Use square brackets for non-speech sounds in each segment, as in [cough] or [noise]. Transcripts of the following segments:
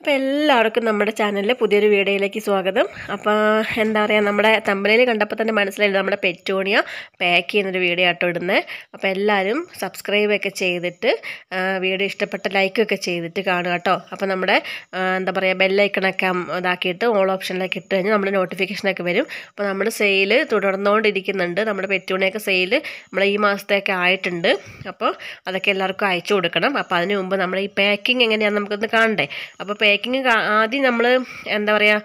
അപ്പോൾ എല്ലാവർക്കും നമ്മുടെ ചാനലിലെ പുതിയൊരു വീഡിയോയിലേക്ക് സ്വാഗതം. അപ്പോൾ എന്താ പറയുക നമ്മുടെ തമ്പലയിൽ കണ്ടപ്പോൾ തന്നെ മനസ്സിലായി നമ്മുടെ പെറ്റോണിയ പാക്ക് ചെയ്യുന്നൊരു വീഡിയോ ആട്ടോ ഇടുന്നത് അപ്പോൾ എല്ലാവരും സബ്സ്ക്രൈബ് ഒക്കെ ചെയ്തിട്ട് വീഡിയോ ഇഷ്ടപ്പെട്ട ലൈക്കൊക്കെ ചെയ്തിട്ട് കാണുക കേട്ടോ അപ്പോൾ നമ്മുടെ എന്താ പറയുക ബെല്ലൈക്കണൊക്കെ ഇതാക്കിയിട്ട് ഓൾ ഓപ്ഷനിലേക്ക് ഇട്ട് കഴിഞ്ഞാൽ നമ്മുടെ നോട്ടിഫിക്കേഷനൊക്കെ വരും. അപ്പോൾ നമ്മുടെ സെയിൽ തുടർന്നുകൊണ്ടിരിക്കുന്നുണ്ട് നമ്മുടെ പെറ്റോണിയൊക്കെ സെയിൽ നമ്മൾ ഈ മാസത്തേക്ക് ആയിട്ടുണ്ട്. അപ്പോൾ അതൊക്കെ എല്ലാവർക്കും അയച്ചു കൊടുക്കണം. അപ്പോൾ അതിന് മുമ്പ് നമ്മൾ ഈ പാക്കിംഗ് എങ്ങനെയാണെന്ന് നമുക്കൊന്ന് കാണണ്ടേ? അപ്പോൾ പാക്കിംഗ് ആദ്യം നമ്മൾ എന്താ പറയുക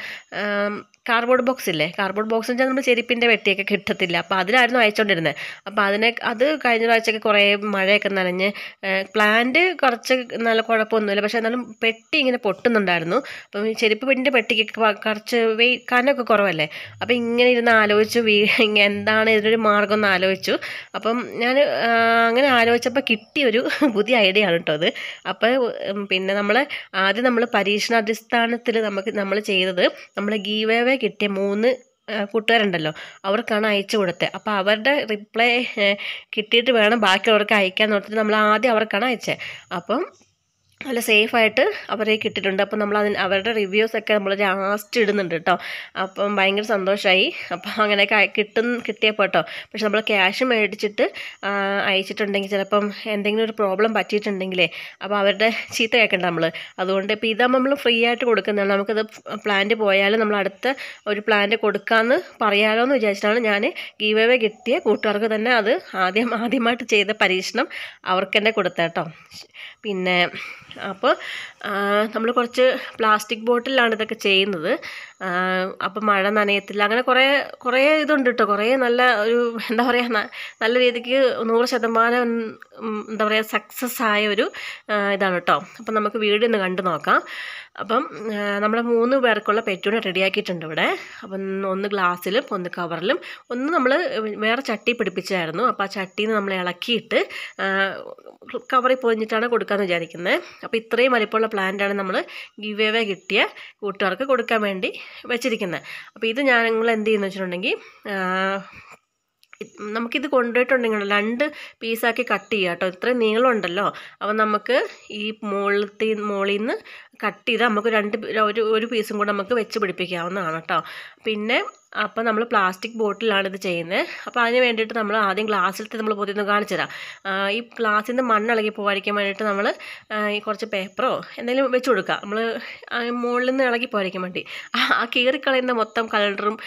കാർഡ്ബോർഡ് ബോക്സ് ഇല്ലേ? കാർഡ്ബോർഡ് ബോക്സ് വെച്ചാൽ നമ്മൾ ചെരുപ്പിന്റെ വെട്ടിയൊക്കെ കിട്ടത്തില്ല. അപ്പോൾ അതിലായിരുന്നു അയച്ചുകൊണ്ടിരുന്നത് അപ്പോൾ അതിനെ അത് കഴിഞ്ഞ പ്രാവശ്യമൊക്കെ കുറേ മഴയൊക്കെ നനഞ്ഞ് പ്ലാന്റ് കുറച്ച് നല്ല കുഴപ്പമൊന്നുമില്ല. പക്ഷേ എന്നാലും പെട്ടി ഇങ്ങനെ പൊട്ടുന്നുണ്ടായിരുന്നു. അപ്പം ചെരുപ്പ് പെട്ടിന്റെ പെട്ടിക്ക് കുറച്ച് വെയ് കനമൊക്കെ കുറവല്ലേ? അപ്പോൾ ഇങ്ങനെ ഇരുന്ന് ആലോചിച്ചു വീ എന്താണ് ഇതിനൊരു മാർഗം എന്ന് ആലോചിച്ചു. അപ്പം ഞാൻ അങ്ങനെ ആലോചിച്ചപ്പോൾ കിട്ടിയൊരു പുതിയ ഐഡിയ ആണ് കേട്ടോ അത്. അപ്പോൾ പിന്നെ നമ്മൾ ആദ്യം നമ്മൾ പരീക്ഷണാടിസ്ഥാനത്തിൽ നമുക്ക് നമ്മൾ ചെയ്തത് നമ്മൾ ഗീവേവേ കിട്ടിയ മൂന്ന് കൂട്ടുകാരുണ്ടല്ലോ അവർക്കാണ് അയച്ചു കൊടുത്തത്. അപ്പോൾ അവരുടെ റിപ്ലൈ കിട്ടിയിട്ട് വേണം ബാക്കിയുള്ളവർക്ക് അയക്കാൻ നോക്കിയിട്ട് നമ്മൾ ആദ്യം അവർക്കാണ് അയച്ചത്. അപ്പം നല്ല സേഫായിട്ട് അവരെ കിട്ടിയിട്ടുണ്ട്. അപ്പം നമ്മൾ അതിന് അവരുടെ റിവ്യൂസൊക്കെ നമ്മൾ ലാസ്റ്റ് ഇടുന്നുണ്ട് കേട്ടോ അപ്പം ഭയങ്കര സന്തോഷമായി അപ്പം അങ്ങനെയൊക്കെ കിട്ടും കിട്ടിയപ്പോൾ കേട്ടോ പക്ഷെ നമ്മൾ ക്യാഷ് മേടിച്ചിട്ട് അയച്ചിട്ടുണ്ടെങ്കിൽ ചിലപ്പം എന്തെങ്കിലും ഒരു പ്രോബ്ലം പറ്റിയിട്ടുണ്ടെങ്കിലേ അപ്പോൾ അവരുടെ ചീത്ത കേൾക്കണ്ട നമ്മൾ അതുകൊണ്ട് ഇപ്പോൾ ഇതാകുമ്പോൾ നമ്മൾ ഫ്രീ ആയിട്ട് കൊടുക്കുന്നതാണ്. നമുക്കത് പ്ലാന്റ് പോയാലും നമ്മൾ അടുത്ത ഒരു പ്ലാന്റ് കൊടുക്കാമെന്ന് പറയാലോ എന്ന് വിചാരിച്ചിട്ടാണ് ഞാൻ ഗീവ് എവേ കിട്ടിയ കൂട്ടുകാർക്ക് തന്നെ അത് ആദ്യം ആദ്യമായിട്ട് ചെയ്ത പരീക്ഷണം അവർക്ക് തന്നെ കൊടുത്തേട്ടോ പിന്നെ അപ്പോൾ നമ്മൾ കുറച്ച് പ്ലാസ്റ്റിക് ബോട്ടിലാണ് ഇതൊക്കെ ചെയ്യുന്നത്. അപ്പം മഴ നനയത്തില്ല. അങ്ങനെ കുറേ കുറേ ഇതുണ്ട് കേട്ടോ കുറേ നല്ല ഒരു എന്താ പറയുക നല്ല രീതിക്ക് നൂറ് ശതമാനം എന്താ പറയുക സക്സസ് ആയ ഒരു ഇതാണ് കേട്ടോ അപ്പം നമുക്ക് ഒന്ന് കണ്ടു നോക്കാം. അപ്പം നമ്മൾ മൂന്ന് പേർക്കുള്ള പെറ്റൂണ് റെഡിയാക്കിയിട്ടുണ്ട് ഇവിടെ. അപ്പം ഒന്ന് ഗ്ലാസ്സിലും ഒന്ന് കവറിലും ഒന്ന് നമ്മൾ വേറെ ചട്ടി പിടിപ്പിച്ചായിരുന്നു. അപ്പോൾ ആ ചട്ടിയിൽ നമ്മൾ ഇളക്കിയിട്ട് കവറിൽ പൊതിഞ്ഞിട്ടാണ് കൊടുക്കാമെന്ന് വിചാരിക്കുന്നത് അപ്പോൾ ഇത്രയും വലിപ്പമുള്ള പ്ലാന്റാണ് നമ്മൾ ഗിവേവേ കിട്ടിയ കൂട്ടുകാർക്ക് കൊടുക്കാൻ വേണ്ടി വെച്ചിരിക്കുന്നത് അപ്പോൾ ഇത് ഞാൻ നിങ്ങൾ എന്ത് ചെയ്യുന്നു വെച്ചിട്ടുണ്ടെങ്കിൽ നമുക്കിത് കൊണ്ടുപോയിട്ടുണ്ടെങ്കിൽ രണ്ട് പീസാക്കി കട്ട് ചെയ്യുക കേട്ടോ. ഇത്രയും നീളമുണ്ടല്ലോ. അപ്പോൾ നമുക്ക് ഈ മുകളിലത്തെ മുകളിൽ നിന്ന് കട്ട് ചെയ്ത് നമുക്ക് രണ്ട് ഒരു ഒരു പീസും കൂടെ നമുക്ക് വെച്ച് പിടിപ്പിക്കാവുന്നതാണ് കേട്ടോ. പിന്നെ അപ്പോൾ നമ്മൾ പ്ലാസ്റ്റിക് ബോട്ടിലാണ് ഇത് ചെയ്യുന്നത് അപ്പോൾ അതിന് വേണ്ടിയിട്ട് നമ്മൾ ആദ്യം ഗ്ലാസ്സിലത്തെ നമ്മൾ പൊതിന്ന് കാണിച്ചു തരാം. ഈ ഗ്ലാസ്സിൽ നിന്ന് മണ്ണിളകി പോകാതിരിക്കാൻ വേണ്ടിയിട്ട് നമ്മൾ ഈ കുറച്ച് പേപ്പറോ എന്തെങ്കിലും വെച്ച് കൊടുക്കുക. നമ്മൾ മുകളിൽ നിന്ന് ഇളകി പോകാതിരിക്കാൻ വേണ്ടി. ആ കീറിക്കളയുന്ന മൊത്തം കലണ്ടറും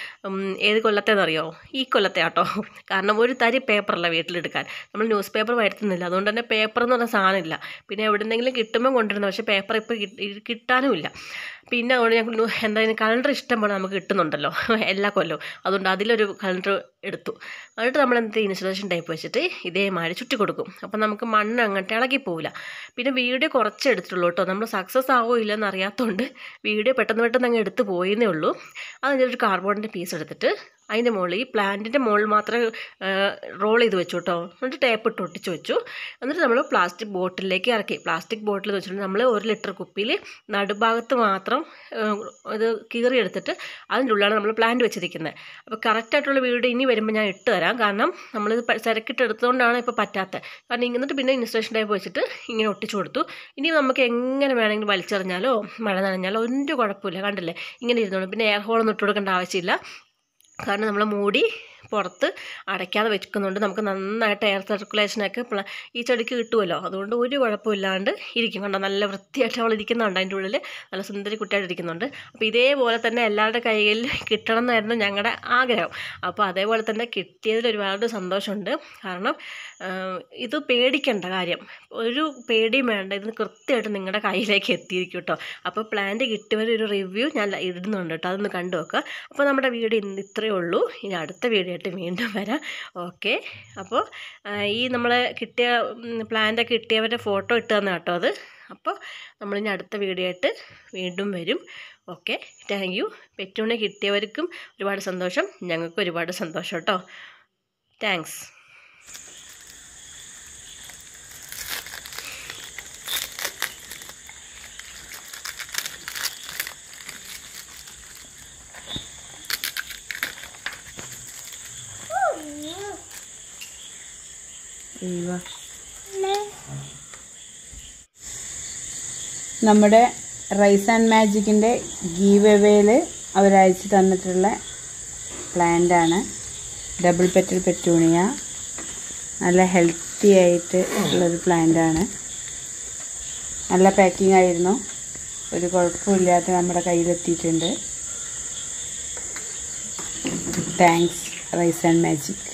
ഏത് കൊല്ലത്തേന്നറിയോ ഈ കൊല്ലത്തെ ആട്ടോ. കാരണം ഒരു തരി പേപ്പറല്ല വീട്ടിലെടുക്കാൻ നമ്മൾ ന്യൂസ് പേപ്പർ വരുത്തുന്നില്ല. അതുകൊണ്ട് തന്നെ പേപ്പർ എന്ന് പറഞ്ഞ സാധനമില്ല പിന്നെ എവിടെ എവിടെന്നെങ്കിലും കിട്ടുമ്പോൾ കൊണ്ടുവരുന്നത് പക്ഷേ പേപ്പർ ഇപ്പോൾ കിട്ടാനും ഇല്ല പിന്നെ അതുകൊണ്ട് ഞങ്ങൾ എന്തായാലും കലണ്ടർ ഇഷ്ടം പോലെ നമുക്ക് കിട്ടുന്നുണ്ടല്ലോ. [laughs] എല്ലാ കൊല്ലവും. അതുകൊണ്ട് അതിലൊരു കലണ്ടർ എടുത്തു. എന്നിട്ട് നമ്മൾ എന്ത് ഇൻസുലേഷൻ ടൈപ്പ് വെച്ചിട്ട് ഇതേമാതിരി ചുറ്റി കൊടുക്കും. അപ്പം നമുക്ക് മണ്ണ് അങ്ങോട്ട് ഇളകി പോവില്ല. പിന്നെ വീഡിയോ കുറച്ച് എടുത്തിട്ടുള്ളൂ കേട്ടോ. നമ്മൾ സക്സസ് ആവോ ഇല്ലെന്ന് അറിയാത്തതുകൊണ്ട് വീഡിയോ പെട്ടെന്ന് പെട്ടെന്ന് അങ്ങ് എടുത്ത് പോയെന്നേ ഉള്ളൂ. അതിന്റെ ഒരു കാർബോർഡിന്റെ പീസ് എടുത്തിട്ട് അതിന്റെ മുകളിൽ ഈ പ്ലാന്റിന്റെ മുകളിൽ മാത്രം റോൾ ചെയ്ത് വെച്ചു കേട്ടോ എന്നിട്ട് ടേപ്പ് ഇട്ട് ഒട്ടിച്ച് വെച്ചു. എന്നിട്ട് നമ്മൾ പ്ലാസ്റ്റിക് ബോട്ടിലേക്ക് ഇറക്കി. പ്ലാസ്റ്റിക് ബോട്ടിൽ എന്ന് വെച്ചിട്ടുണ്ടെങ്കിൽ നമ്മൾ ഒരു ലിറ്റർ കുപ്പിയിൽ നടുഭാഗത്ത് മാത്രം ഇത് കീറിയെടുത്തിട്ട് അതിന്റെ ഉള്ളിലാണ് നമ്മൾ പ്ലാന്റ് വെച്ചിരിക്കുന്നത്. അപ്പോൾ കറക്റ്റായിട്ടുള്ള വീഡിയോ ഇനി വരുമ്പോൾ ഞാൻ ഇട്ട് തരാം. കാരണം നമ്മളിത് എടുത്തുകൊണ്ടാണ് ഇപ്പോൾ പറ്റാത്തത് കാരണം എന്നിട്ട് പിന്നെ ഇൻസ്ട്രക്ഷൻ ടൈപ്പ് വെച്ചിട്ട് ഇങ്ങനെ ഒട്ടിച്ചു കൊടുത്തു. ഇനി നമുക്ക് എങ്ങനെ വേണമെങ്കിലും വലിച്ചെറിഞ്ഞാലോ മഴ നനഞ്ഞാലോ ഒരു കുഴപ്പമില്ല. കണ്ടില്ലേ? ഇങ്ങനെ ഇരുന്നോളൂ. പിന്നെ എയർ ഹോളൊന്നും ഇട്ട് കൊടുക്കേണ്ട ആവശ്യമില്ല. കാരണം നമ്മൾ മൂടി പുറത്ത് അടയ്ക്കാതെ വെക്കുന്നുണ്ട് നമുക്ക് നന്നായിട്ട് എയർ സർക്കുലേഷനൊക്കെ ഈ ചെടിക്ക് കിട്ടുമല്ലോ അതുകൊണ്ട് ഒരു കുഴപ്പമില്ലാണ്ട് ഇരിക്കും കണ്ടോ? നല്ല വൃത്തിയായിട്ട് അവൾ ഇരിക്കുന്നുണ്ട് അതിന്റെ ഉള്ളിൽ നല്ല സുന്ദരി കുട്ടിയായിട്ട് ഇരിക്കുന്നുണ്ട്. അപ്പോൾ ഇതേപോലെ തന്നെ എല്ലാവരുടെ കയ്യിൽ കിട്ടണം എന്നായിരുന്നു ഞങ്ങളുടെ ആഗ്രഹം. അപ്പോൾ അതേപോലെ തന്നെ കിട്ടിയതിൽ ഒരുപാട് സന്തോഷമുണ്ട്. കാരണം ഇത് പേടിക്കേണ്ട കാര്യം. ഒരു പേടിയും വേണ്ട. ഇത് കൃത്യമായിട്ട് നിങ്ങളുടെ കയ്യിലേക്ക് എത്തിയിരിക്കും കേട്ടോ. അപ്പോൾ പ്ലാന്റ് കിട്ടിയവരൊരു റിവ്യൂ ഞാൻ ഇടുന്നുണ്ട് കേട്ടോ. അതൊന്ന് കണ്ടു നോക്കുക അപ്പോൾ നമ്മുടെ വീഡിയോ ഇന്ന് ഇത്രയേ ഉള്ളൂ. ഇനി അടുത്ത വീഡിയോ ആയിട്ട് വീണ്ടും വരാം. ഓക്കെ. അപ്പോൾ ഈ നമ്മൾ കിട്ടിയ പ്ലാന്റ് കിട്ടിയവരുടെ ഫോട്ടോ ഇട്ട് തന്നെ കേട്ടോ അത്. അപ്പോൾ നമ്മളിനി അടുത്ത വീഡിയോ ആയിട്ട് വീണ്ടും വരും. ഓക്കെ. Thank you. പെറ്റൂണെ കിട്ടിയവർക്കും ഒരുപാട് സന്തോഷം. ഞങ്ങൾക്കും ഒരുപാട് സന്തോഷം കേട്ടോ. താങ്ക്സ്. നമ്മുടെ റൈസ് ആൻഡ് മാജിക്കിന്റെ ഗീവ് എവേയിൽ അവരയച്ചു തന്നിട്ടുള്ള പ്ലാന്റാണ്. Double petal petunia. നല്ല ഹെൽത്തി ആയിട്ട് ഉള്ളൊരു പ്ലാന്റാണ്. നല്ല പാക്കിംഗ് ആയിരുന്നു. ഒരു കുഴപ്പമില്ലാതെ നമ്മുടെ കയ്യിലെത്തിയിട്ടുണ്ട്. Thanks rice and magic.